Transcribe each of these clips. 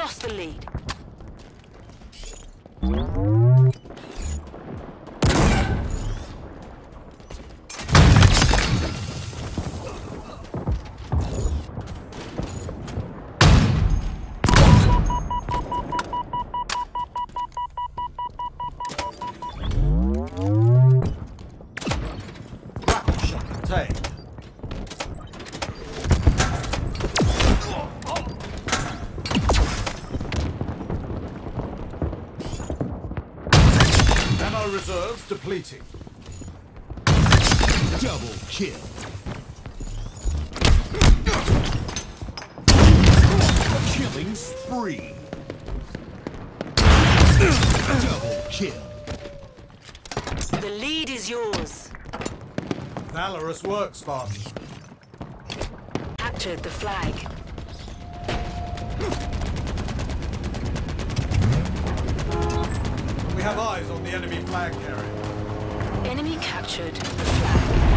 lost the lead. Double kill. Killing spree. Double kill. The lead is yours. Valorous work, Spartan. Captured the flag. We have eyes on the enemy flag carrier. Enemy captured the flag.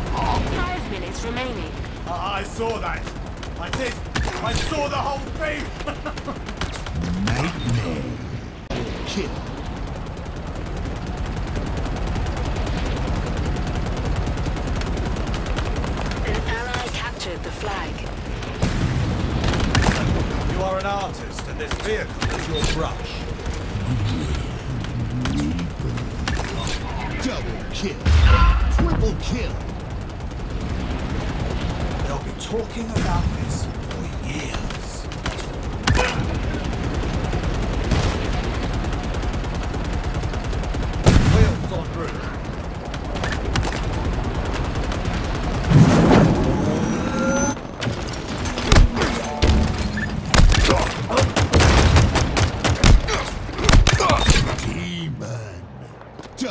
Five minutes remaining. I, I saw that. I did. I saw the whole thing. Nightmare. Kill. An ally captured the flag. you are an artist, this vehicle is your brush. Double kill. Triple kill. They'll be talking about this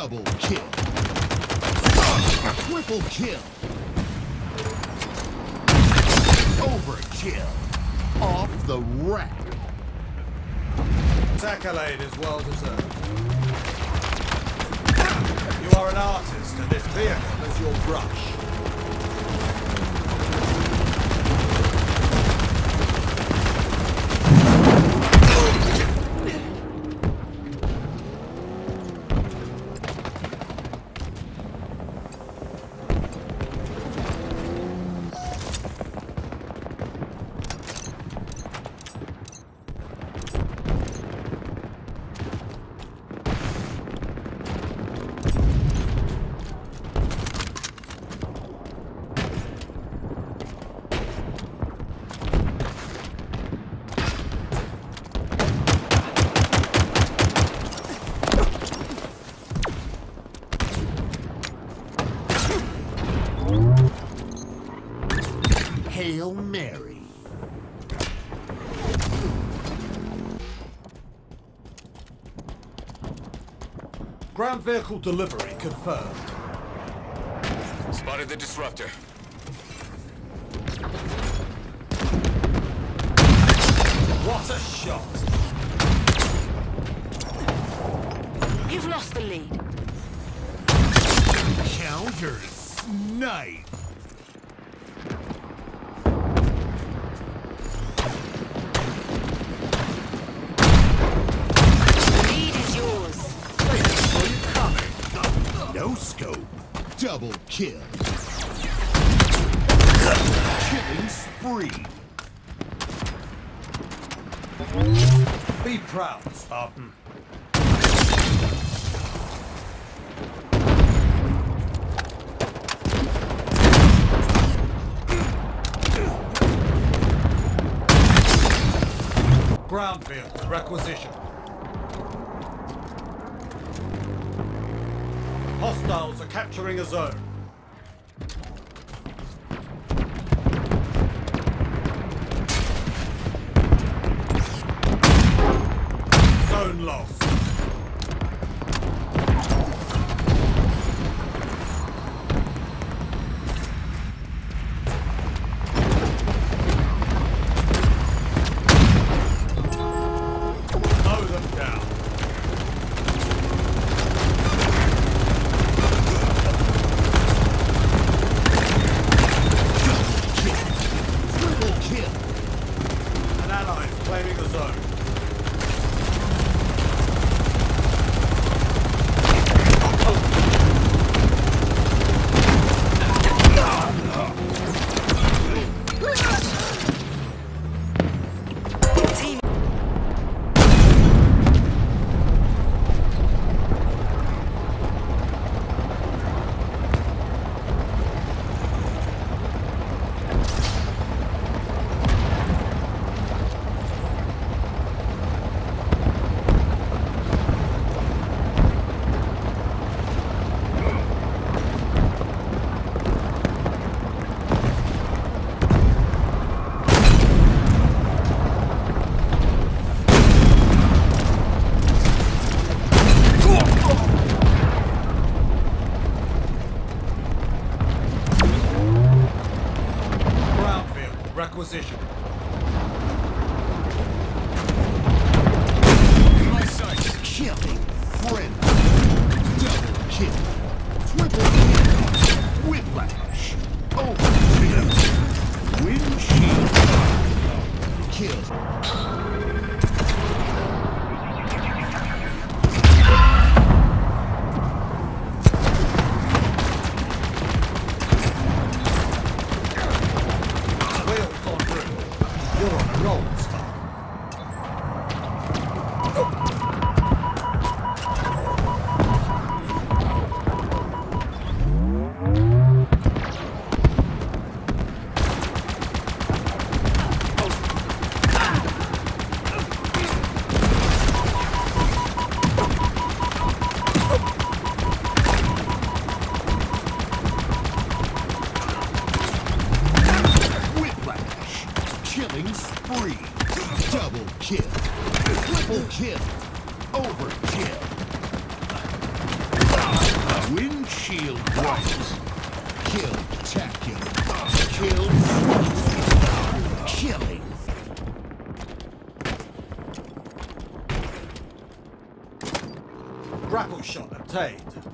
Double kill. Triple kill. Overkill. Off the rack. This accolade is well deserved. You are an artist, and this vehicle is your brush. Hail Mary. Ground vehicle delivery confirmed. Spotted the disruptor. What a shot! You've lost the lead. Counter snipe. Scope. Double kill. Killing spree. Be proud, Spartan. Vehicle requisition. Hostiles are capturing a zone. A Kill. Overkill. Windshield wipe. Kill tacular. Kill. Killing. Grapple shot obtained.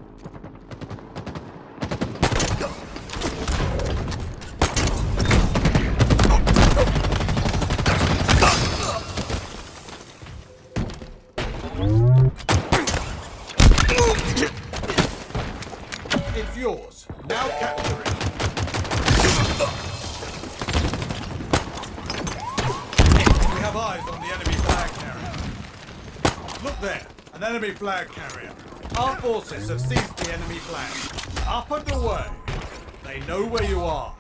Yours. Now capture it. We have eyes on the enemy flag carrier. Look there, an enemy flag carrier. Our forces have seized the enemy flag. Up and away. They know where you are.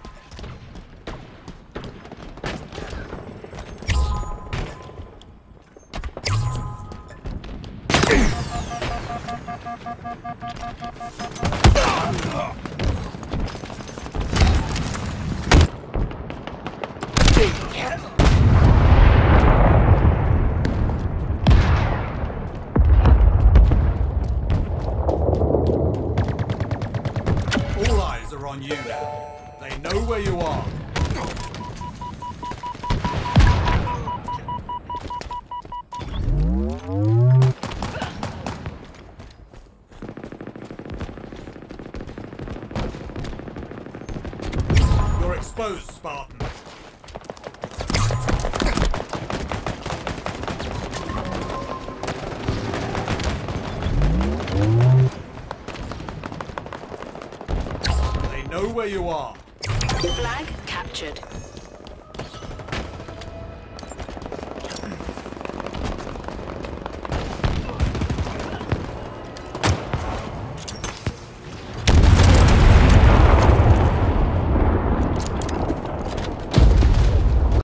Yeah. You're Spartan. They know where you are. Flag captured.